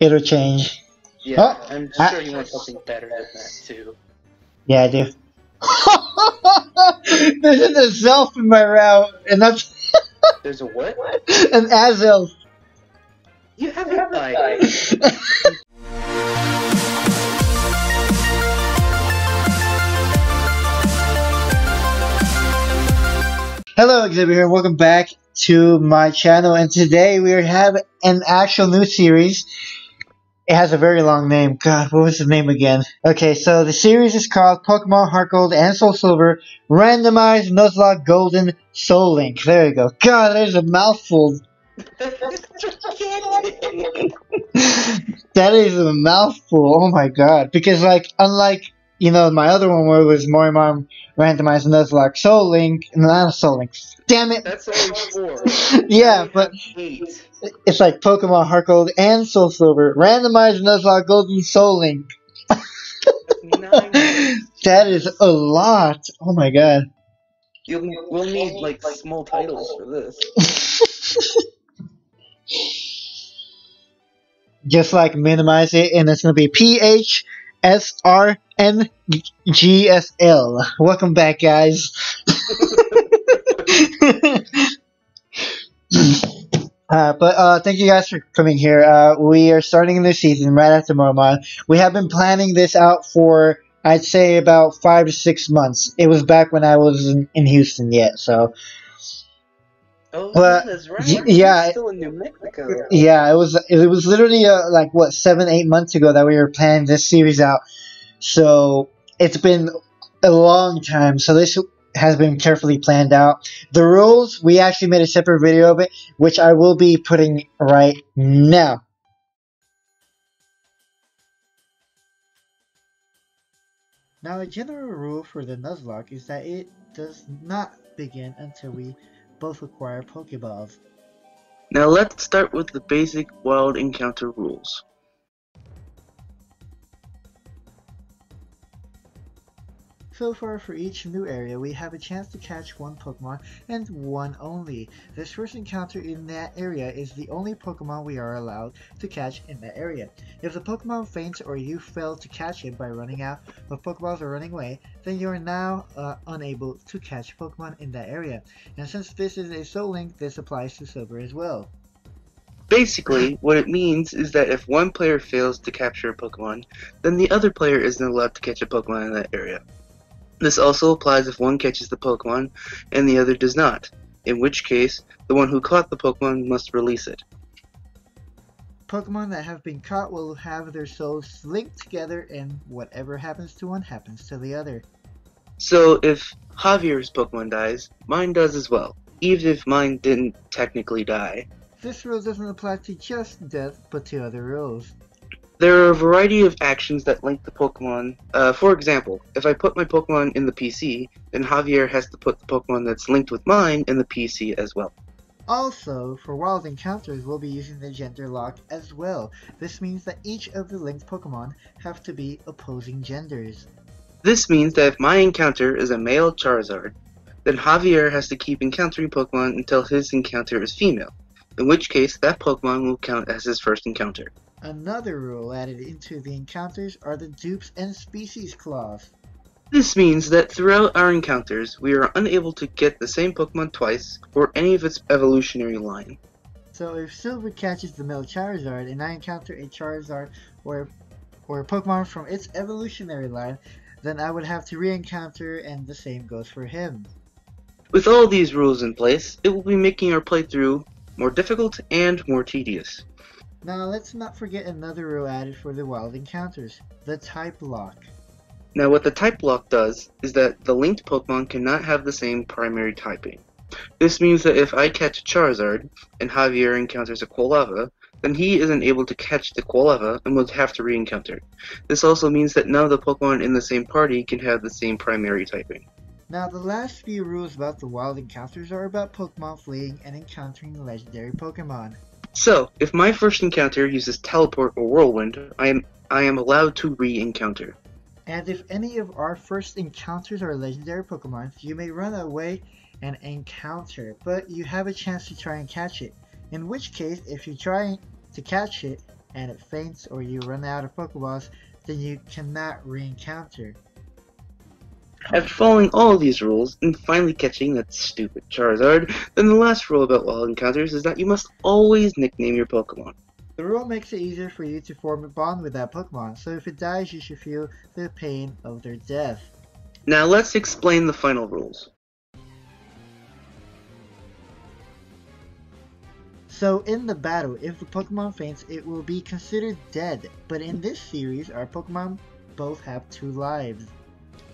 it'll change. Yeah, Oh, I'm I- sure you want something better than that too. Yeah, I do. There's an Azelf in my route, and that's There's a what? an Azelf. You haven't died. Hello, Exhibit here. Welcome back to my channel, and today we have an actual new series. It has a very long name. God, what was the name again? Okay, so the series is called Pokemon Heart Gold and Soul Silver Randomized Nuzlocke Golden Soul Link. There you go. God, there's a mouthful. that is a mouthful. Oh my god. Because, like, unlike, you know, my other one where it was Morimon Randomized Nuzlocke Soul Link, and not Soul Link. Damn it. That's only four. Yeah, but eight. it's like Pokemon Heart Gold and Soul Silver. Randomized Nuzlocke Golden Soul Link. That is a lot. Oh my god. You'll, we'll need like small titles for this. Just like minimize it, and it's gonna be P H S R N G S L. Welcome back, guys. Uh, but uh, thank you guys for coming here. Uh, we are starting a new season right after Mormon. We have been planning this out for, I'd say, about five to six months. It was back when I was in, in Houston yet, so Oh, Well, that's right. y- You're yeah. Still in New Mexico. yeah, it was it was literally uh, like what seven eight months ago that we were planning this series out. So it's been a long time. So this has been carefully planned out. The rules we actually made a separate video of it, which I will be putting right now. Now, a general rule for the Nuzlocke is that it does not begin until we both acquire Pokeballs. Now let's start with the basic wild encounter rules. So far for each new area, we have a chance to catch one Pokemon and one only. This first encounter in that area is the only Pokemon we are allowed to catch in that area. If the Pokemon faints or you fail to catch it by running out of Pokeballs or running away, then you are now uh, unable to catch Pokemon in that area. And since this is a Soul Link, this applies to Silver as well. Basically, what it means is that if one player fails to capture a Pokemon, then the other player isn't allowed to catch a Pokemon in that area. This also applies if one catches the Pokemon and the other does not, in which case, the one who caught the Pokemon must release it. Pokemon that have been caught will have their souls linked together and whatever happens to one happens to the other. So if Javier's Pokemon dies, mine does as well, even if mine didn't technically die. This rule doesn't apply to just death, but to other rules. There are a variety of actions that link the Pokemon. Uh, for example, if I put my Pokemon in the PC, then Javier has to put the Pokemon that's linked with mine in the PC as well. Also, for wild encounters, we'll be using the gender lock as well. This means that each of the linked Pokemon have to be opposing genders. This means that if my encounter is a male Charizard, then Javier has to keep encountering Pokemon until his encounter is female, in which case that Pokemon will count as his first encounter. Another rule added into the encounters are the dupes and species clause. This means that throughout our encounters, we are unable to get the same Pokemon twice or any of its evolutionary line. So if Silver catches the male Charizard and I encounter a Charizard or or a Pokemon from its evolutionary line, then I would have to re-encounter and the same goes for him. With all these rules in place, it will be making our playthrough more difficult and more tedious. Now let's not forget another rule added for the wild encounters, the type lock. Now what the type lock does is that the linked Pokemon cannot have the same primary typing. This means that if I catch a Charizard and Javier encounters a Quilava, then he isn't able to catch the Quilava and will have to re-encounter. This also means that none of the Pokemon in the same party can have the same primary typing. Now the last few rules about the wild encounters are about Pokemon fleeing and encountering legendary Pokemon. So, if my first encounter uses Teleport or Whirlwind, I am I am allowed to re-encounter. And if any of our first encounters are legendary Pokemon, you may run away and encounter, but you have a chance to try and catch it. In which case, if you try to catch it and it faints or you run out of Pokeballs, then you cannot re-encounter. After following all these rules and finally catching that stupid Charizard, then the last rule about wild encounters is that you must always nickname your Pokemon. The rule makes it easier for you to form a bond with that Pokemon, so if it dies you should feel the pain of their death. Now let's explain the final rules. So in the battle, if the Pokemon faints, it will be considered dead, but in this series, our Pokemon both have two lives.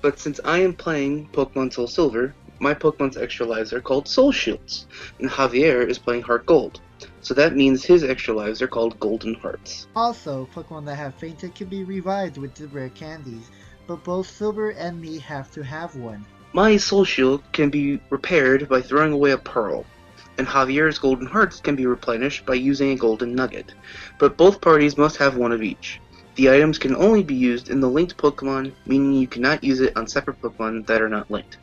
But since I am playing Pokemon Soul Silver, my Pokemon's extra lives are called Soul Shields, and Javier is playing Heart Gold. So that means his extra lives are called Golden Hearts. Also, Pokemon that have fainted can be revived with the rare candies, but both Silver and me have to have one. My Soul Shield can be repaired by throwing away a pearl, and Javier's Golden Hearts can be replenished by using a Golden Nugget, but both parties must have one of each. The items can only be used in the linked Pokemon, meaning you cannot use it on separate Pokemon that are not linked.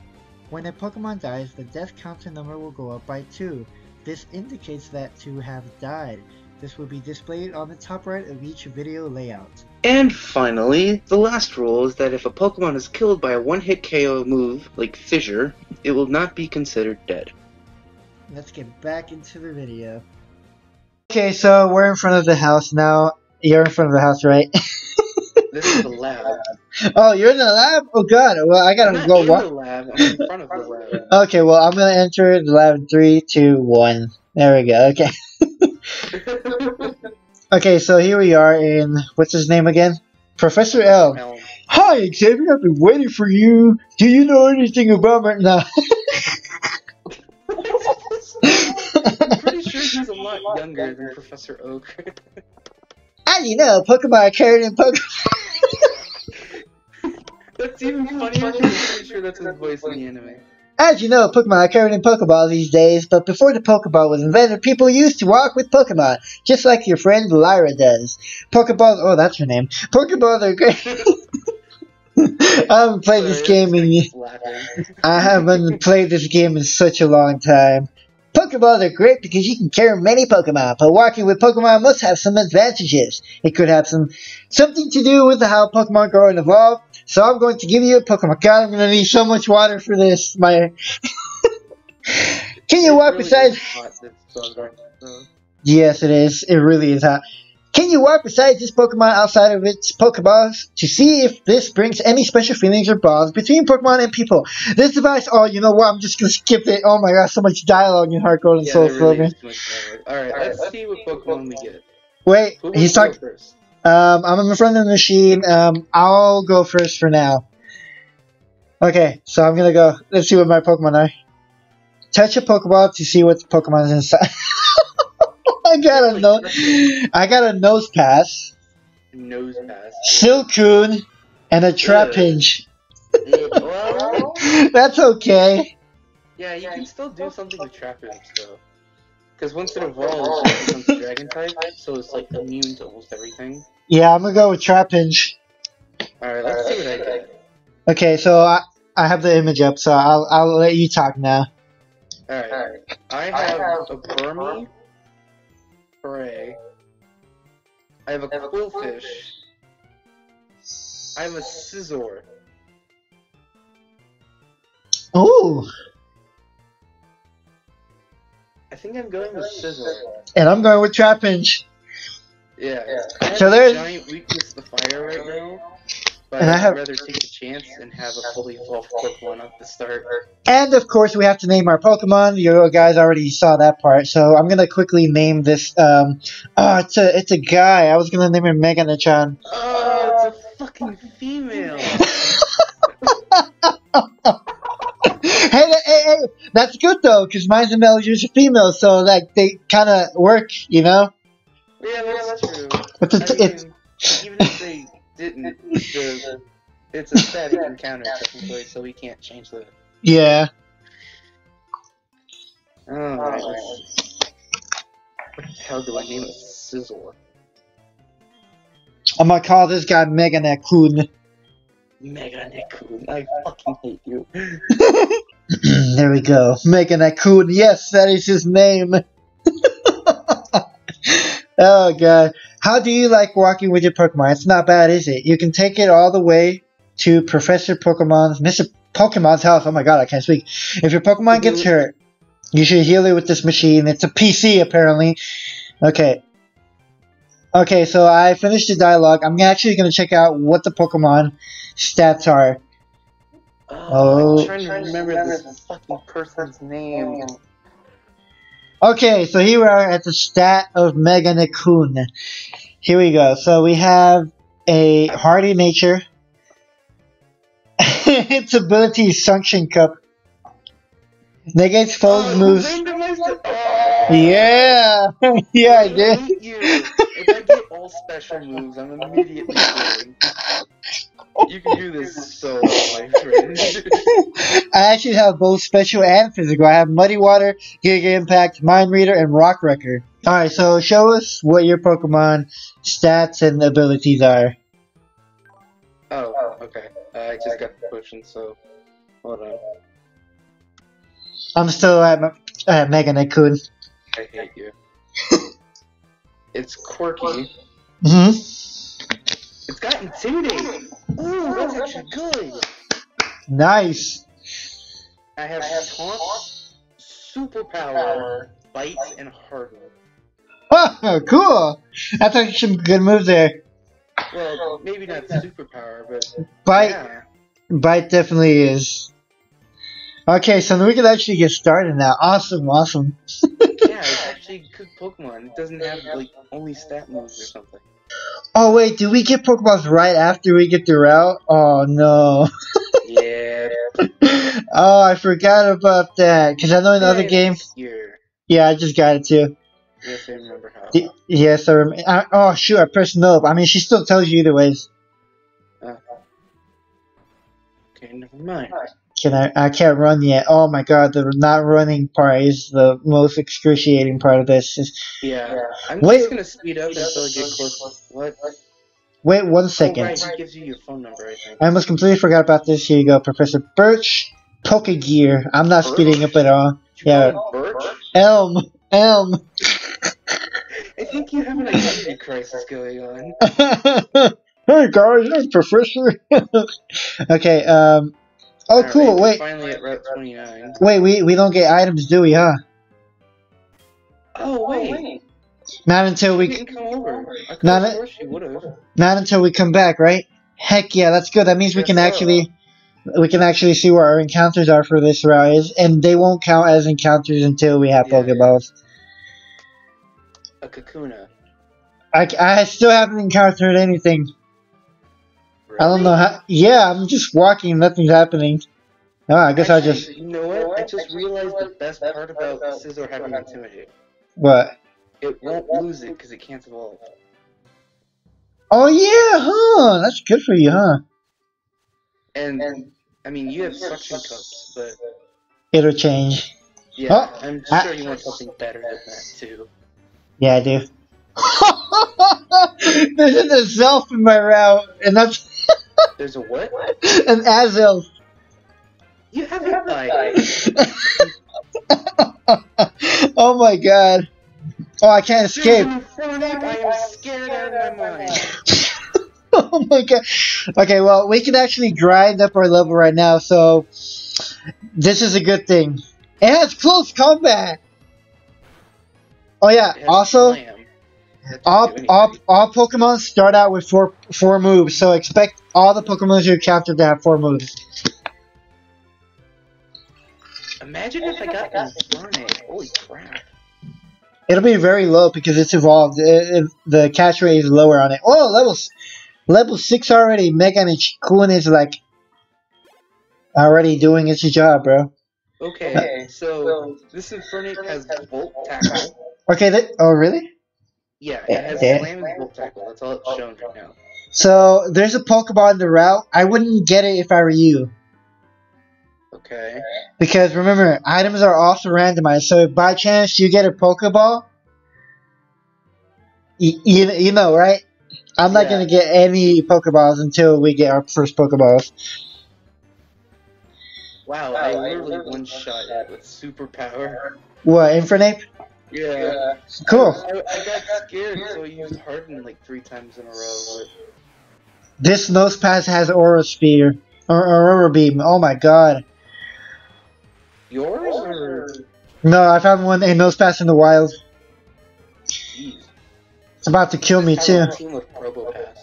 When a Pokemon dies, the death counter number will go up by 2. This indicates that 2 have died. This will be displayed on the top right of each video layout. And finally, the last rule is that if a Pokemon is killed by a one-hit KO move, like Fissure, it will not be considered dead. Let's get back into the video. Okay, so we're in front of the house now. You're in front of the house, right? This is the lab. oh, you're in the lab? Oh god, well I I'm gotta go in walk. the lab, I'm in front of the lab. Okay, well I'm gonna enter the lab in three, two, one. There we go, okay. Okay, so here we are in what's his name again? Professor L. Hi Xavier, I've been waiting for you. Do you know anything about my no. I'm pretty sure he's a lot younger than Professor Oak. As you know, Pokemon are carried in Pokemon. That's even funnier because I'm pretty sure that's his voice in the anime. As you know, Pokemon are carried in Pokeballs these days, but before the Pokeball was invented, people used to walk with Pokemon, just like your friend Lyra does. Pokeballs, oh, that's her name. Pokeballs are great. I haven't played this game in I haven't played this game in such a long time. Pokeballs are great because you can carry many Pokemon, but walking with Pokemon must have some advantages. It could have some something to do with how Pokemon grow and evolve. So I'm going to give you a Pokemon. God, I'm going to need so much water for this. My Can you walk really beside is hot so. Mm. Yes, it is. It really is hot. Can you walk beside this Pokemon outside of its Pokeballs to see if this brings any special feelings or bonds between Pokemon and people? This device, oh, you know what? I'm just gonna skip it. Oh my god, so much dialogue in Heart Gold and Yeah, Soul really Silver. too. Alright, let's see what Pokemon we get. Wait, Who he's talking. Um, I'm in front of the machine. Um, I'll go first for now. Okay, so I'm gonna go. Let's see what my Pokemon are. Touch a Pokeball to see what the Pokemon is inside. I got a no. I got a Nosepass. Nose pass. Silcoon, and a Trapinch. well, That's okay. yeah, you can still do something with Trapinch though. Because once it evolves, it becomes Dragon type, so it's like immune to almost everything. Yeah, I'm gonna go with Trapinch. Alright, let's see what I get. Okay, so I, I have the image up, so I'll I'll let you talk now. Alright, I have a Burmy, Hooray. I have a Qwilfish. I have a Scizor. Ooh, I think I'm going with Scizor. and I'm going with Trapinch. Yeah. I have So a there's- giant weakness to fire right now. But And I I'd rather take a chance and have a fully evolved Pokemon at the start. And of course, we have to name our Pokemon. You guys already saw that part, so I'm gonna quickly name this. Um, oh, it's a it's a guy. I was gonna name him Meganachan. Oh, it's a fucking female! hey, hey, hey, that's good though, because mine's a male, yours a female, so like they kind of work, you know. Yeah, that's true. But I it's, mean, it's even if they didn't, the, it's a static encounter technically, so we can't change that. yeah. Oh, Alright, let's. What the hell do I name it? Sizzle. I'm gonna call this guy Meganakun. Mega Nickun. I fucking hate you. there we go, Meganakun. Yes, that is his name. oh god. How do you like walking with your Pokemon? It's not bad, is it? You can take it all the way to Professor Pokemon's Mr. Pokemon's house. Oh my god, I can't speak. If your Pokemon gets mm-hmm. hurt, you should heal it with this machine. It's a PC apparently. Okay. Okay, so I finished the dialogue. I'm actually gonna check out what the Pokemon stats are. Oh, Oh. I'm trying to remember this fucking person's name. Okay, so here we are at the stat of Mega Nikun. Here we go. So we have a hardy nature. its ability is Suction Cup. Negates foes Oh, moves. Yeah! yeah, I did. If I get all special moves, I'm immediately. You can do this so well. I actually have both special and physical. I have Muddy Water, Giga Impact, Mind Reader, and Rock Wrecker. Alright, so show us what your Pokemon stats and abilities are. oh, okay. I just got the potion, so hold on. I'm still at, at Mega Nikun. I hate you. it's quirky. hmm It's got intimidate. Ooh, that's actually good. Nice. I have taunt, superpower, bites, and harden. Oh, cool. That's actually some good moves there. Well, maybe not superpower, but Bite, yeah. bite definitely is. Okay, so we can actually get started now. Awesome, awesome. Yeah, it's actually a good Pokemon. It doesn't have like only stat moves or something. Oh wait, do we get Pokeballs right after we get the route? Oh no. Yeah. oh, I forgot about that. Cause I know in the other games. Here. Yeah, I just got it too. Yes, I remember how. Y- Yes, I rem- I, oh shoot, I pressed nope. I mean, she still tells you either ways. Uh-huh. Okay, never mind. Can I? I can't run yet. Oh my god, the not running part is the most excruciating part of this. Is, Yeah. I'm Wait. just gonna speed up until I get close. What? wait one Oh, second. right, he gives you your phone number, I think. I almost completely forgot about this. Here you go, Professor Birch. Pokegear. I'm not Birch? speeding up at all. Did Yeah. Birch? Elm. Elm. I think you have an identity crisis going on. hey guys, it's Professor. okay. Um. Oh, Alright, cool. we're Wait. Finally at Route 29. Wait. We we don't get items, do we? Huh? Oh, oh wait. Not until We we didn't come over. I could have no- sworn she would have. not until we come back, right? Heck yeah, that's good. That means we can sir. actually we can actually see where our encounters are for this route is, and they won't count as encounters until we have Yeah. Pokeballs. A Kakuna. I, I still haven't encountered anything. I don't know how. Yeah, I'm just walking. Nothing's happening. Oh, I guess I'll just. You know what? I just realized the best part about Scizor having Intimidate. What? It won't lose it because it can't evolve. Oh yeah, huh? That's good for you, huh? And, I mean, you have suction cups, but It'll change. yeah, Oh, I'm I- sure you want something better than that too. Yeah, I do. There's an self in my route, and that's There's a what? an Azelf. You have a eye. oh my god. Oh, I can't escape. I am scared out of my mind. oh my god. Okay, well, we can actually grind up our level right now, so this is a good thing. It has close combat. Oh yeah, also slam. That doesn't all, all, all Pokemon start out with four four moves, so expect all the Pokemon you capture to have four moves. Imagine if I got Infernape. Holy crap. It'll be very low because it's evolved. It, it- the catch rate is lower on it. Oh, level s- level six already. Mega and Chikun is like already doing its job, bro. Okay, so this Infernape has Volt Tackle. Okay, that, oh really? Yeah, eh, it has Yeah. Slam Tackle. That's all it's oh. shown right now. So there's a Pokemon in the route. I wouldn't get it if I were you. Okay. Because remember, items are also randomized. So if by chance you get a Pokeball, you, you, you know, right? I'm not Yeah. going to get any Pokeballs until we get our first Pokeballs. Wow, I literally one shot it with superpower. What, Infernape? Yeah. Cool. I, I got scared, so I used Harden like three times in a row. This Nosepass has Aura Sphere. Or Aurora Beam. Oh my god. Yours or No, I found one in Nosepass in the wild. Jeez. It's about to kill me too. have a team with Probopass.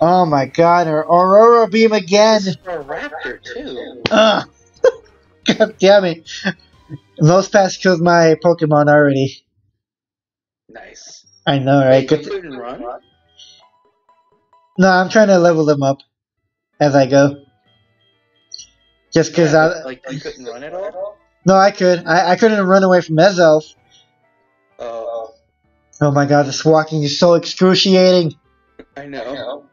Oh my god, or Aurora Beam again. This for a Raptor too. Ugh. God damn it. Nosepass killed my Pokemon already. Nice. I know, right? Wait, you Good couldn't run? No, I'm trying to level them up as I go. Just because Yeah, I. like you couldn't run at all. No, I could. I, I couldn't run away from Azelf. Oh, Oh my god, this walking is so excruciating. I know.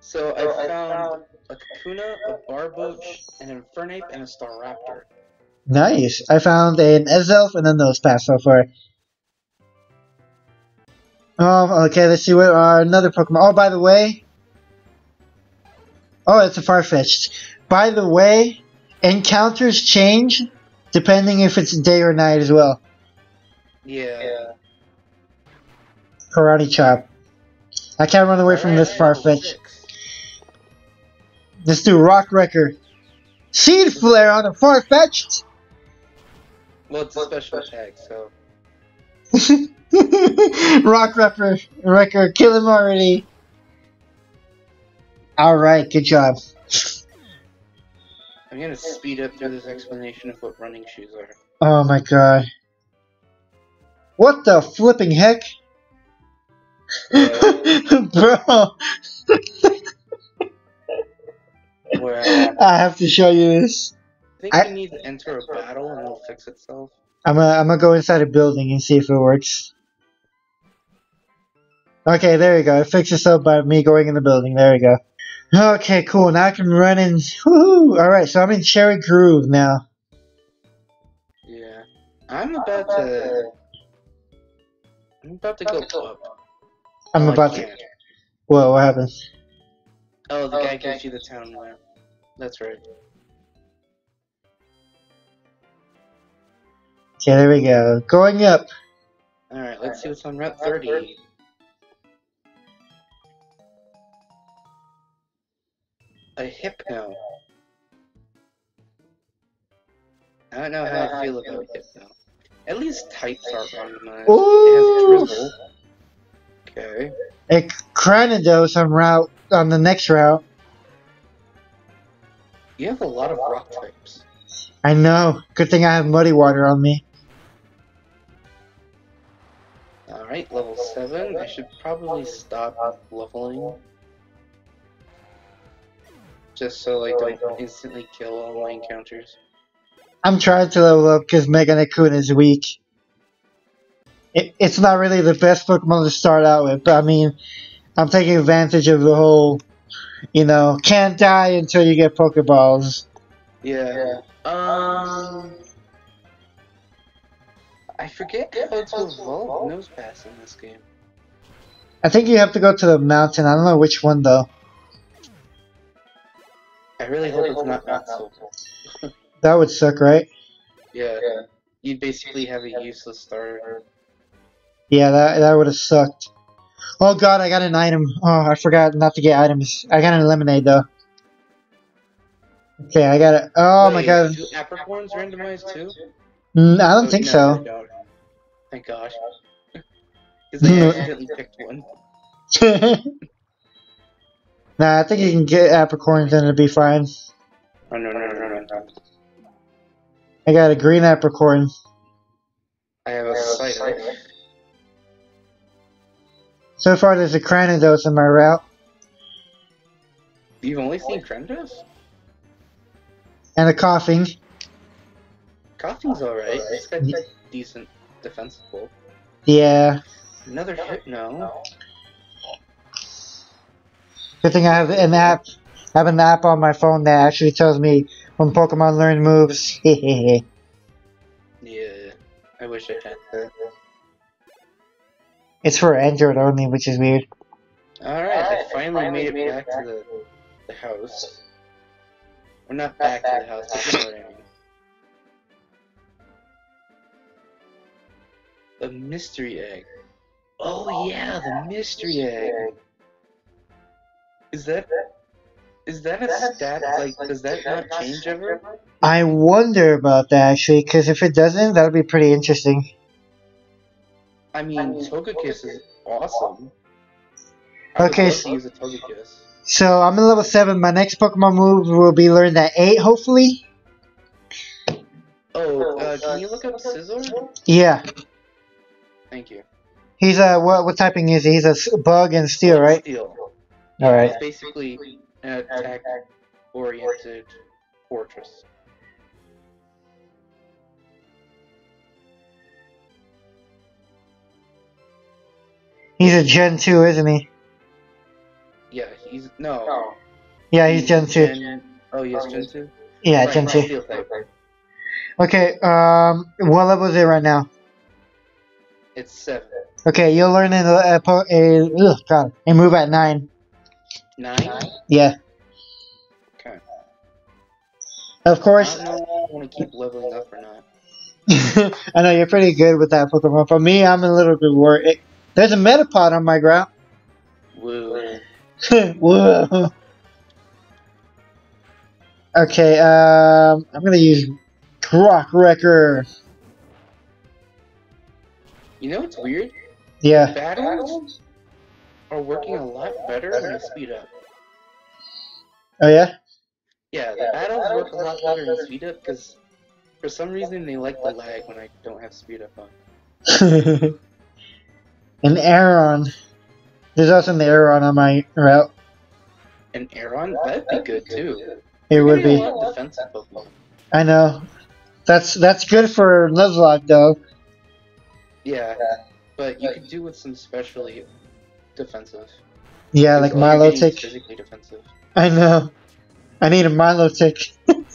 So I found a Kakuna, a Barboach, an Infernape, and a Staraptor. Nice. I found an Azelf and a Nosepass so far. Oh, okay, let's see what are another Pokemon. Oh, by the way. Oh, it's a Farfetch'd. By the way, encounters change depending if it's day or night as well. Yeah. Karate Chop. I can't run away from this Alright, level Farfetch. six. Let's do Rock Wrecker. Seed Flare on a Farfetch'd! Well, it's a special attack, so. Rock Wrecker, Wrecker, kill him already. Alright, good job. I'm gonna speed up through this explanation of what running shoes are. Oh my god. What the flipping heck? Bro, Where I have to show you this. I think I- you need to enter a battle and it'll fix itself. I'm gonna, I'm gonna go inside a building and see if it works. Okay, there you go. It fixed itself by me going in the building. There you go. Okay, cool. Now I can run in. Woohoo! Alright, so I'm in Cherry Grove now. Yeah. I'm about to. I'm about to go up. I'm Oh, about to. can't. Whoa, what happened? Oh, the oh, guy gives you the town map. That's right. Okay, there we go. Going up. Alright, let's see what's on Route 30. A Hypno. I don't know how I feel about Hypno. At least types are randomized. Ooh. It has Drizzle. Okay. A Cranidos on route on the next route. You have a lot of rock types. I know. Good thing I have muddy water on me. Alright, level 7. I should probably stop leveling. Just so I don't instantly kill all my encounters. I'm trying to level up because Meganakun is weak. It, it's not really the best Pokemon to start out with, but I mean, I'm taking advantage of the whole, you know, can't die until you get Pokeballs. Yeah. Um. I forget how to evolve Nosepass in this game. I think you have to go to the mountain. I don't know which one though. I really hope it's not not so. That would suck, right? Yeah. You'd basically have a useless starter. Yeah, that that would have sucked. Oh god, I got an item. Oh, I forgot not to get items. I got an lemonade though. Okay, I got it. Oh my god. Do apricorns randomize too? Mm, I don't Oh, think no, so. they don't. Thank gosh. Because they accidentally picked one. nah, I think you can get apricorns and it'll be fine. Oh no no no no no. I got a green apricorn. I have a cider. So far, there's a Cranidos in my route You've only seen Trendos? and a Koffing. Koffing's alright. It's got decent defensible. Yeah. Another hit, no. Good thing I have an app. I have an app on my phone that actually tells me when Pokemon learn moves. Yeah. I wish I had that. it's for Android only, which is weird. Alright, I finally made it back to the, the house. Or not back to the house, but you know what I mean. A mystery egg. Oh yeah, the mystery egg. Is that is that a stat? Like, does that not change ever? I wonder about that actually, because if it doesn't, that'll be pretty interesting. I mean, Togekiss is awesome. I Okay, love s- to use a Togekiss. So I'm in level 7. My next Pokemon move will be learned at 8, hopefully. Oh, uh, can you look up Scizor? Yeah. Thank you. He's a, what, what typing is he? He's a bug and steel, right? Steel. Alright. It's basically an attack-oriented fortress. He's a Gen 2, isn't he? Yeah, he's no. Yeah, he's Gen 2. Gen- oh, yes, Gen two. Yeah, Right, Gen 2. Steel. Okay, um, what level is it right now? It's seven. Okay, you'll learn in a, a, po- a, ugh, God, a move at 9. Nine. Yeah. Okay. Of I course, don't know if I want to keep leveling up or not. I know you're pretty good with that Pokemon. For me, I'm a little bit worried. There's a Metapod on my ground. Woo. Whoa. Okay, um, I'm gonna use Rock Wrecker. You know what's weird? Yeah. Battles are working a lot better when you speed up. Oh yeah. Yeah, the battles work a lot better in speed up because for some reason they like the lag when I don't have speed up on. an Aron. There's also an Aron on my route. And Aron, that'd be good too. It would Maybe be. lot of defensive Pokemon. I know. That's that's good for Nuzlocke though. Yeah, but you could do with some specially defensive. Yeah, like Milo all you're getting is Milotic. Physically defensive. I know. I need a Milotic.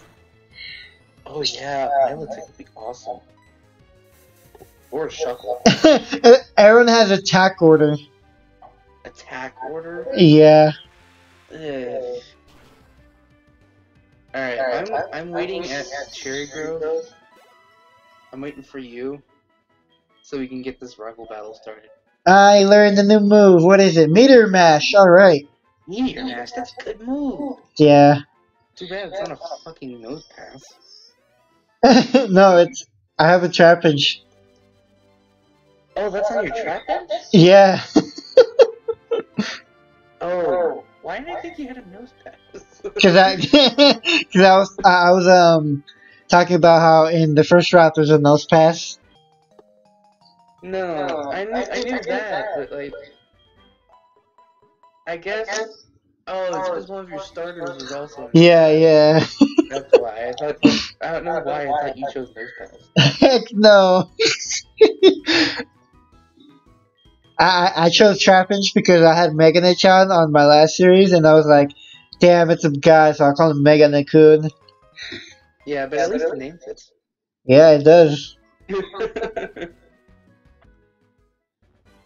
Oh yeah, Milotic would be awesome. Or a Shuckle. Aron has attack order. Attack order? Yeah. Alright, I'm I'm waiting at Cherry Grove. I'm waiting for you. So we can get this rival battle started. I learned a new move. What is it? Meteor Mash. Alright. Meteor Mash, that's a good move. Yeah. Too bad it's on a fucking Nosepass. no, it's. I have a Trapinch. Oh, that's on your Trapinch? Yeah. Oh, why did I think you had a nose pass? Cause I, cause I was, I was um, talking about how in the first route there's a Nosepass. No, I knew, I knew that, but like, I guess. Oh, it's oh, because one of your starters was also. Yeah, yeah. That's why. I thought. I don't know why I thought you chose nose pass. Heck no. I I I chose Trapinch because I had Meganachon on my last series, and I was like, "Damn, it's a guy, so I'll call him Meganakun." Yeah, but at least the name fits. Yeah, it does.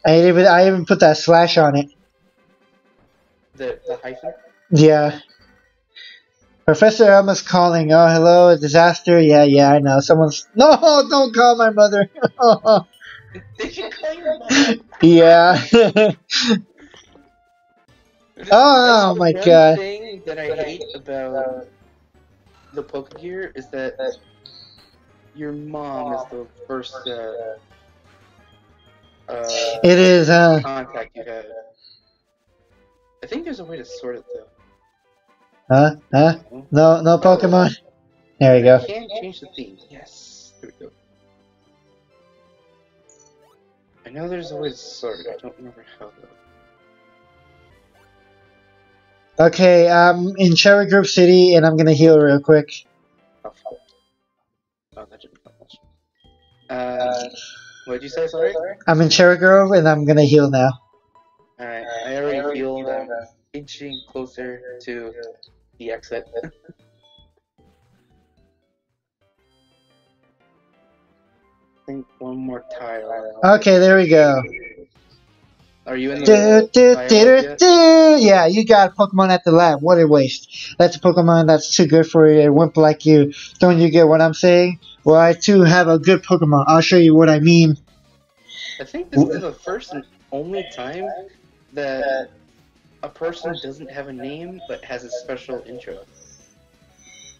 I even I even put that slash on it. the the hyphen. Yeah. Professor Elma's calling. Oh, hello, a disaster. Yeah, yeah, I know. Someone's. No, don't call my mother. Did you call your mom? yeah. Oh, the my God. thing that I hate about the Pokegear is that your mom is the first uh, uh, it is, uh. contact you have. I think there's a way to sort it though. Huh? Huh? No, no Pokemon. There we go. You can change the theme. Yes. There we go. I know there's a way to sort it. I don't remember how though. Okay, I'm in Cherry Grove City, and I'm gonna heal real quick. Oh, fuck. oh that didn't help much. Uh, what did you say? Sorry. I'm in Cherry Grove, and I'm gonna heal now. Alright, I already feel I'm inching closer to the exit. I think one more tile. Okay, there we go. Are you in Do, the do, biome do, do, do. Yeah, you got Pokemon at the lab. What a waste. That's a Pokemon that's too good for a wimp like you. Don't you get what I'm saying? Well, I too have a good Pokemon. I'll show you what I mean. I think this is the first and only time that a person doesn't have a name but has a special intro.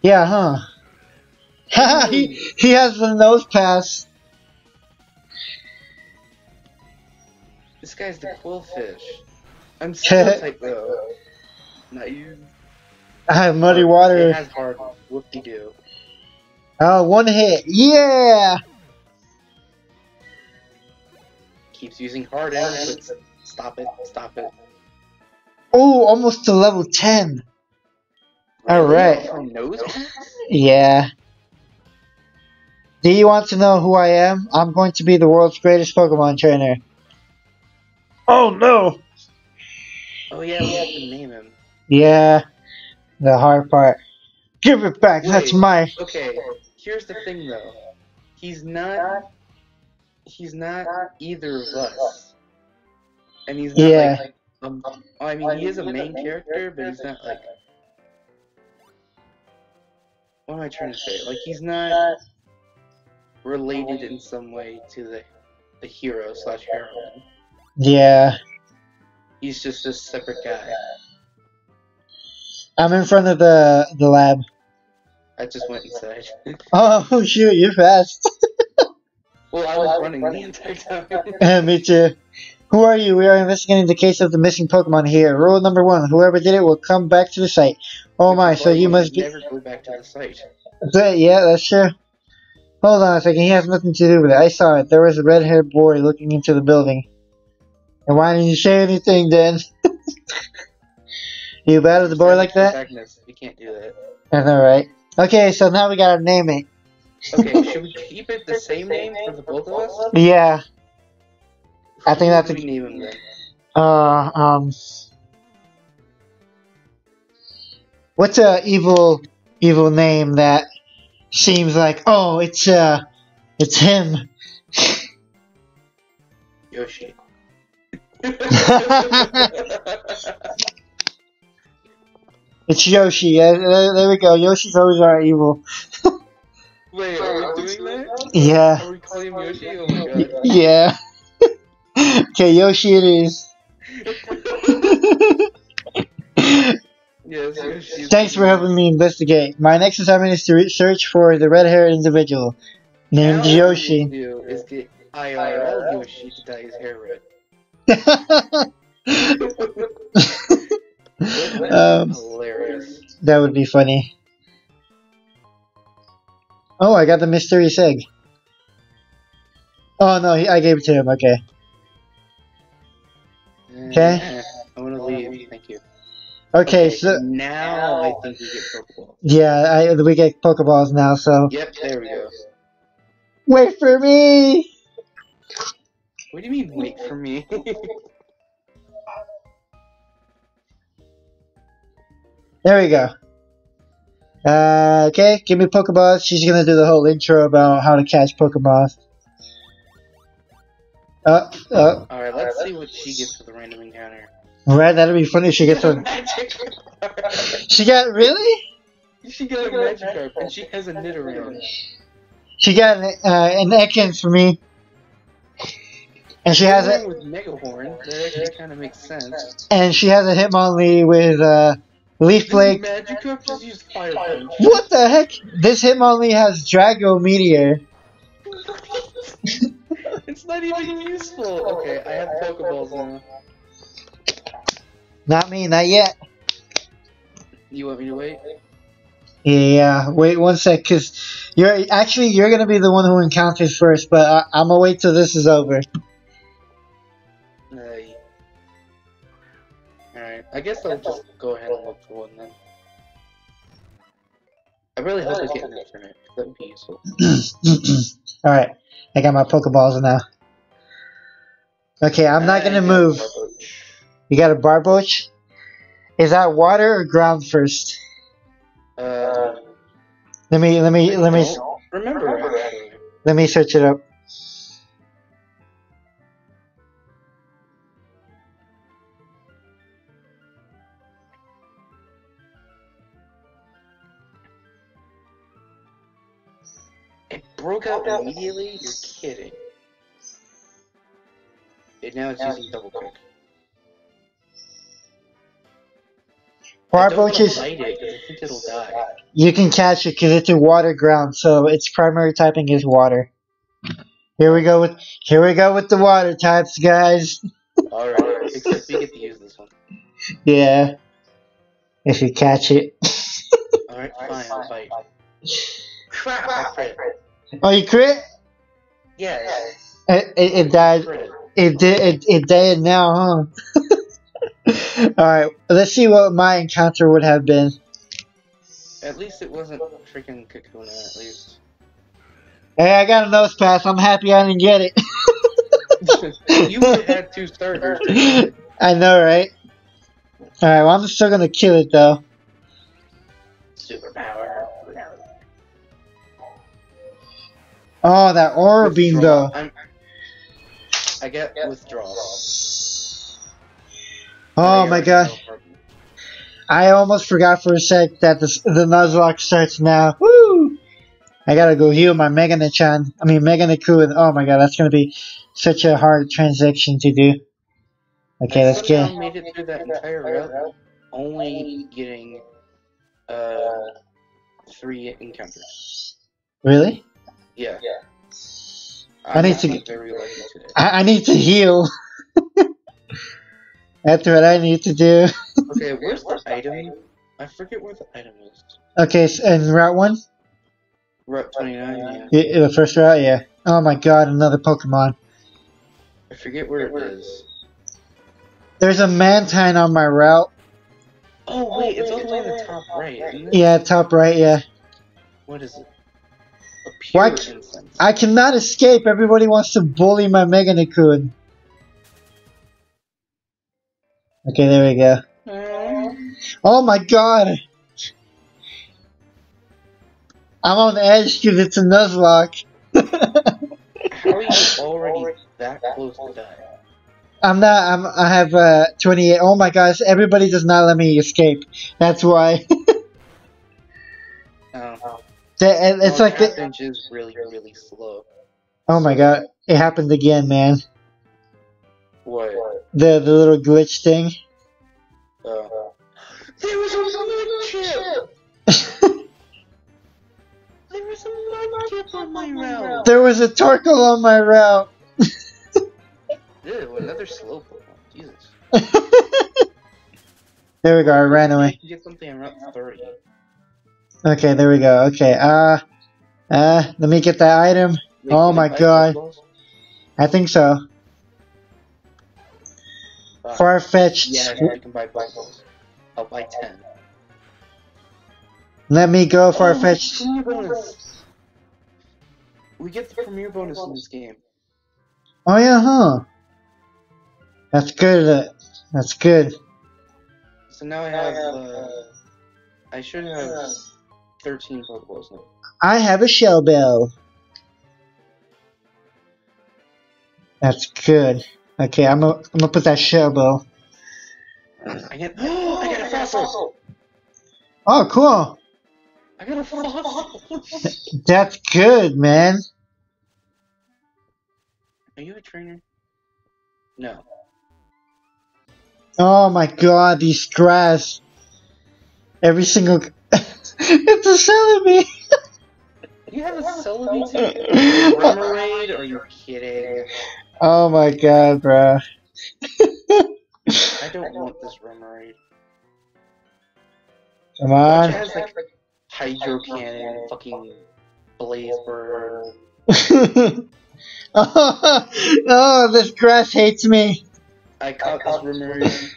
Yeah, huh? Haha, he, he has the Nosepass. This guy's the Qwilfish. I'm still type though. Not you. I have muddy It water. has hard. Whoop de doo. Oh, one hit. Yeah! Keeps using hard inputs. Stop it. Stop it. Oh, almost to level 10. Alright. From Nosepass? Yeah. Do you want to know who I am? I'm going to be the world's greatest Pokemon trainer. Oh no! Oh yeah, we have to name him. Yeah, the hard part. Give it back, that's my. Okay, here's the thing though. He's not. He's not either of us. And he's not Yeah. like. Um, I mean, he is a main character, but he's not like. What am I trying to say? Like, he's not related in some way to the the hero slash heroine. Yeah. He's just a separate guy. I'm in front of the the lab. I just went inside. Oh shoot, you're fast. well, I was running the entire time. Me too. Who are you? We are investigating the case of the missing Pokemon here. Rule number one: Whoever did it will come back to the site. Oh my! So you must be. never go back to the site. That- yeah, that's true. Hold on a second. He has nothing to do with it. I saw it. There was a red-haired boy looking into the building. And why didn't you say anything then? you battled the boy like that? Agnes, we can't do that. That's alright. Okay, so now we gotta name it. Okay, should we keep it the same name for the both of us? Yeah. I think that's a- we name him then. Uh, um. What's a evil, evil name that seems like, oh, it's, uh, it's him. Yoshi. It's Yoshi. Yeah, there, there we go. Yoshi's always our evil. Wait, are we doing that? Yeah. Are we calling him Yoshi? Oh my god. Yeah. okay, Yoshi it is. Yes, Yoshi. Thanks for helping me investigate. My next assignment is to search for the red-haired individual named Now Yoshi. is get IRL Yoshi to dye his hair red. Um, Hilarious. that would be funny. Oh, I got the mystery egg. Oh no, he, I gave it to him. Okay. Okay. Eh, I want to leave. Thank you. Okay, so now I think we get Pokeball. yeah, I, we get Pokeballs now. So Yep, there we go. wait for me. What do you mean, wait for me? There we go. Uh, okay, give me Pokeballs. She's gonna do the whole intro about how to catch Pokeballs. Uh, uh, Alright, let's see what she gets for the random encounter. right, that'd be funny if she gets one. She got, really? She got a Magikarp, and she has a Nidoran. She got an, uh, an Ekans for me. And she has Nidoran a, with Megahorn. That actually kind of makes sense. and she has a Hitmonlee with, uh, Leaf Blade. Magikarp just used Fire Punch. What the heck? This Hitmonlee has Draco Meteor. it's not even useful. Okay, I have Pokeballs now. Not me, not yet. You want me to wait? Yeah, wait one sec, cause you're actually you're gonna be the one who encounters first, but I, I'm gonna wait till this is over. I guess I'll just go ahead and look for one then. I really hope I get an internet. That would be useful. All right, I got my Pokeballs now. Okay, I'm not I gonna move. Barboach. You got a Barboach? Is that water or ground first? Uh, Let me let me let me don't remember actually. let me search it up. Broke out immediately? You're kidding. and now it's using double quick. Fire I don't want to Vultures, fight it because I think it'll die. you can catch it because it's a water ground, so its primary typing is water. Here we go with here we go with the water types, guys. Alright, except we get to use this one. Yeah, if you catch it. Alright, fine, I'll fight. Crap, I crit. Oh, you crit? Yes. It, it, it died. It did. It, it dead now, huh? All right. Let's see what my encounter would have been. At least it wasn't freaking Kakuna, at least. Hey, I got a Nosepass. I'm happy I didn't get it. you would have had two starters. I know, right? All right. Well, I'm still gonna kill it though. Superpower. Oh, that Aurora Beam though. I'm, I get withdrawal. Oh my god. withdrawal. I almost forgot for a sec that the the Nuzlocke starts now. Woo! I gotta go heal my Meganachan. I mean Meganaku, and oh my god, that's gonna be such a hard transaction to do. Okay, let's get. somehow made it through that entire route, only getting uh three encounters. Really? Yeah. I I'm need to not very lucky today. I, I need to heal. That's what I need to do. Okay, where's the item? I forget where the item is. Okay, and route one, Route 29, yeah. Y- the first route, yeah. Oh my god, another Pokemon. I forget where it is. There's a Mantine on my route. Oh, wait, it's all the way in the top right, isn't it? Yeah, top right, yeah. What is it? A pure What? incense. I cannot escape. Everybody wants to bully my Meganakun. Okay, there we go. Oh my god! I'm on edge because it's a Nuzlocke. How are you already that close to dying? I'm not. I'm. I have uh 28. Oh my gosh! Everybody does not let me escape. That's why. Oh. The- it's well, like Captain really, really slow. Oh my god! It happened again, man. What? The the little glitch thing. Uh, oh. There was a mud chip! There was a Mudkip on my route! there was a Torkoal on my route. Ew, another slow Pokemon. Jesus. there we go. I ran away. You get something on Route 30. Okay, there we go. Okay. Uh. Uh. Let me get that item. Wait, Oh my God. I think so. Fuck. Farfetch'd. Yeah, I can buy Pokeballs. I'll buy 10. Let me go, Oh, Farfetch'd. We get the premier bonus in this game. Oh yeah, huh? That's good. uh, That's good. So now I have, uh, I should have 13 Pokeballs now. I have a shell bell. That's good. Okay, I'm gonna I'm gonna put that shell bell. I get, I got a fossil! Oh, cool. I got a fossil! That's good, man. Are you a trainer? No. Oh my god, these grass. Every single. it's a Celebi! You have a Celebi too? Remoraid? Are you kidding? oh my god, bro. I don't want this Remoraid. Come on. It on. has like Hydro Cannon, fucking Blaze Bird. oh, oh, this grass hates me. I caught this Remoraid.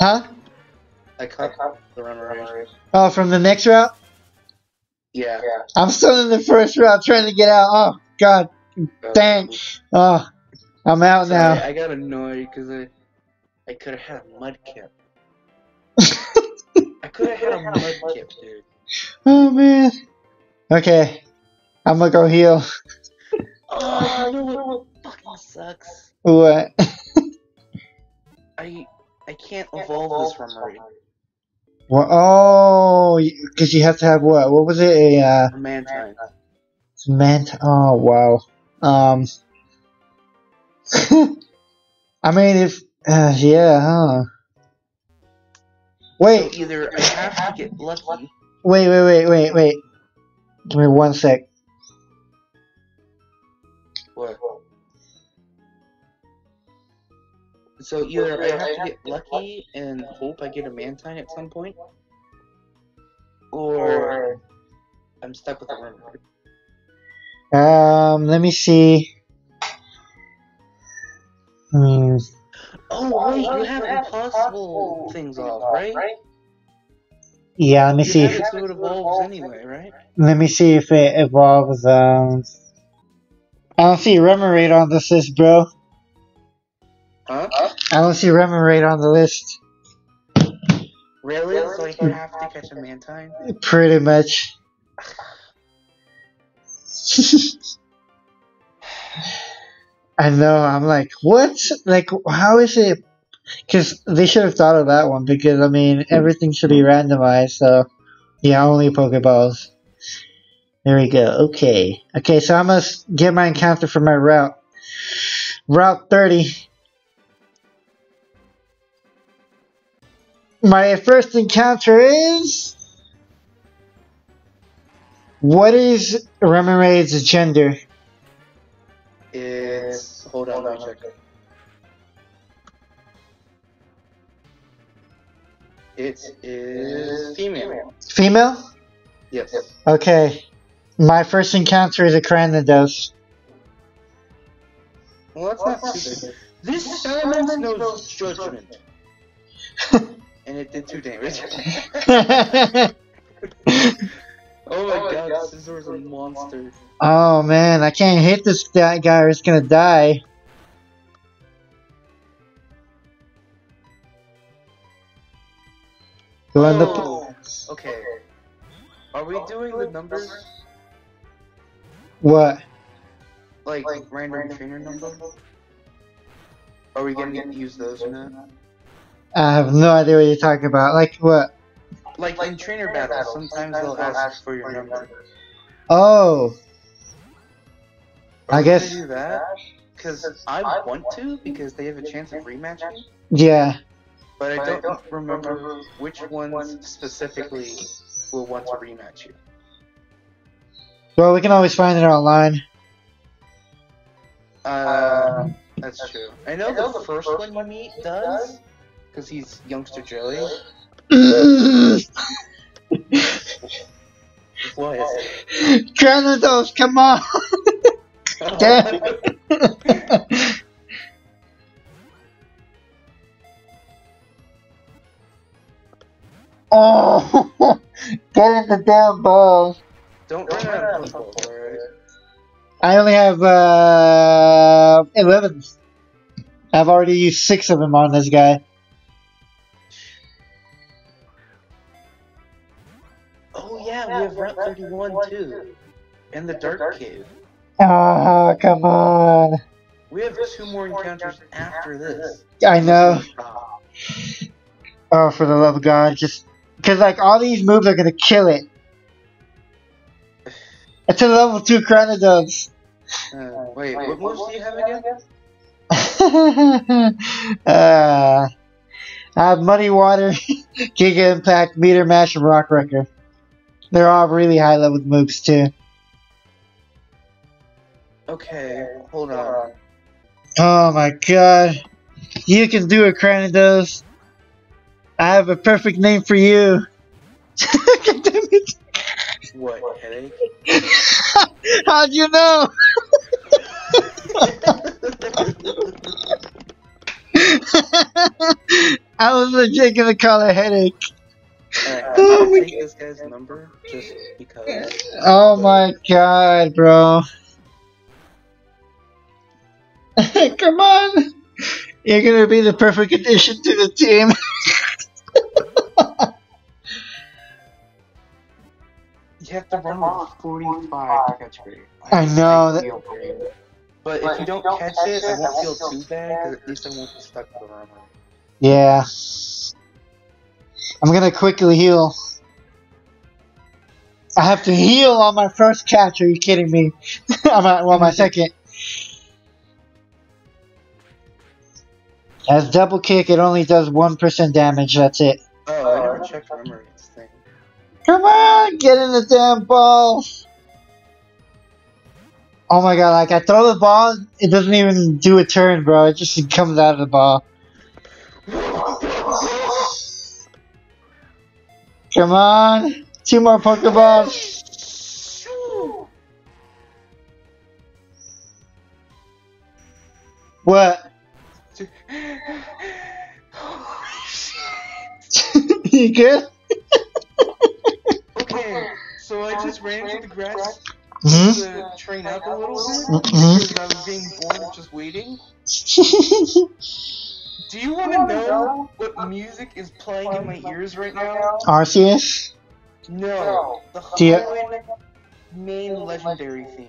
Huh? I caught the Remoraid. Oh, from the next route? Yeah. I'm still in the first route trying to get out. Oh, god. Uh, Dang. Oh, I'm out Sorry, now. I got annoyed because I, I could have had a Mudkip. I could have had a Mudkip, dude. Oh, man. Okay. I'm gonna go heal. Oh, you know what fucking sucks? What? I I can't evolve this Remoraid. Well, oh, because you have to have what? What was it? A uh, A Mantine. mant? Oh, wow. Um, I mean, if uh, yeah, huh? Wait, So either I have to get lucky. wait, wait, wait, wait, wait. Give me one sec. So either I have to get lucky and hope I get a Mantine at some point, or I'm stuck with a Remoraid. Um, let me see. Hmm. Oh wait, you have impossible things off, right? Yeah, let me You see. If, it so it evolves anyway, right? let me see if it evolves. Um, I don't see Remoraid on this list, bro. Huh? I don't see Remoraid on the list. Really? So I have to catch a Mantine? Pretty much. I know. I'm like, what? Like, how is it? Because they should have thought of that one. Because I mean, everything should be randomized. So, yeah, only Pokeballs. There we go. Okay. Okay. So I must get my encounter for my route. Route 30. My first encounter is. What is Remoraid's gender? It's hold on, let me check. It is female. Female? Yes. Okay. My first encounter is a Cranidos. Well, that's not too big. This Salamence knows judgment. and it did two damage. Oh, oh my god, Scizor's a monster. oh man, I can't hit this guy guy or he's gonna die. Go on the p- Oh, okay. Are we doing the numbers? what? Like, random trainer number? Are we gonna use those or not? I have no idea what you're talking about. Like what? Like in trainer battles, sometimes they'll ask for your number. Oh, I guess- do that because I want to because they have a chance of rematching, yeah. but I don't remember which ones specifically will want to rematch you. Well, we can always find it online. Uh, that's true. I know the first one you meet does because he's youngster Joey. What? Cranidos, come on! Damn. oh, get in the damn balls. Don't run out of alright? I only have uh, 11. I've already used six of them on this guy. We have Route 31 too. And the Dark Cave. Oh, come on. We have two more encounters after this. I know. Ah, Oh, for the love of God, just because like all these moves are gonna kill it. It's a level two Cranidos. Uh, wait, what moves do you have again? uh, I have Muddy Water, Giga Impact, Meteor Mash, and Rock Wrecker. They're all really high level moves too. Okay, hold on. Oh my god. You can do it, Cranidos. I have a perfect name for you. God damn it. What, headache? How'd you know? I was legit gonna call it headache. Alright, Oh I'll my take this guy's number just because. Oh my god, bro. Come on. You're gonna be the perfect addition to the team. You have to run with 45 to catch grade. I know, that- But if you don't catch it, I won't feel too bad because at least I won't be stuck with the armor. Yeah. I'm gonna quickly heal. I have to heal on my first catch. Are you kidding me? on my, well, my second. As double kick, it only does 1% damage, that's it. Oh, I never checked thing. Come on, get in the damn ball. Oh my god, like I throw the ball, it doesn't even do a turn, bro. It just comes out of the ball. Come on, two more Pokeballs. What? you good? Okay, so I just ran to the grass hmm to train up a little bit Mhm. because I was getting bored just waiting. Do you want to know what music is playing in my ears right now? Arceus? No, the Do you- main legendary theme.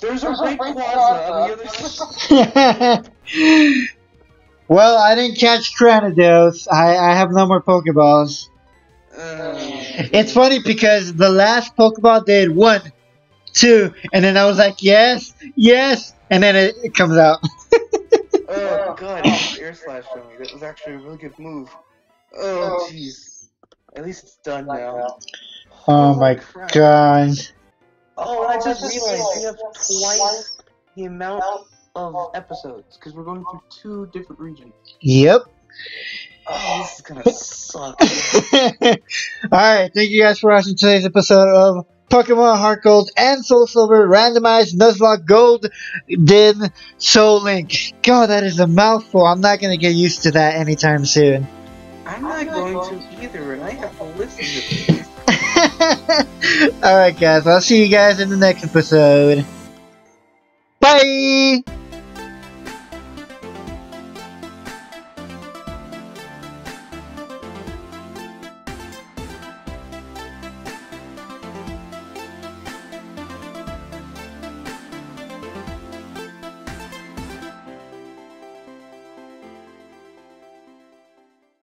There's a Rayquaza on the other side. well, I didn't catch Cranidos. I, I have no more Pokeballs. Uh, It's funny because the last Pokeball did one, two, and then I was like, yes, yes, and then it, it comes out. Oh, oh god, he just air slashed on me. That was actually a really good move. Oh, oh. jeez. At least it's done now. Oh my crap. god. Oh, and I just realized we have twice the amount of episodes because we're going through two different regions. Yep. Oh, this is gonna suck. Alright, thank you guys for watching today's episode of Pokemon Heart Gold and Soul Silver Randomized Nuzlocke Gold Din Soul Link. God, that is a mouthful. I'm not gonna get used to that anytime soon. I'm not going to either, and I have to listen to this. Alright, guys, I'll see you guys in the next episode. Bye!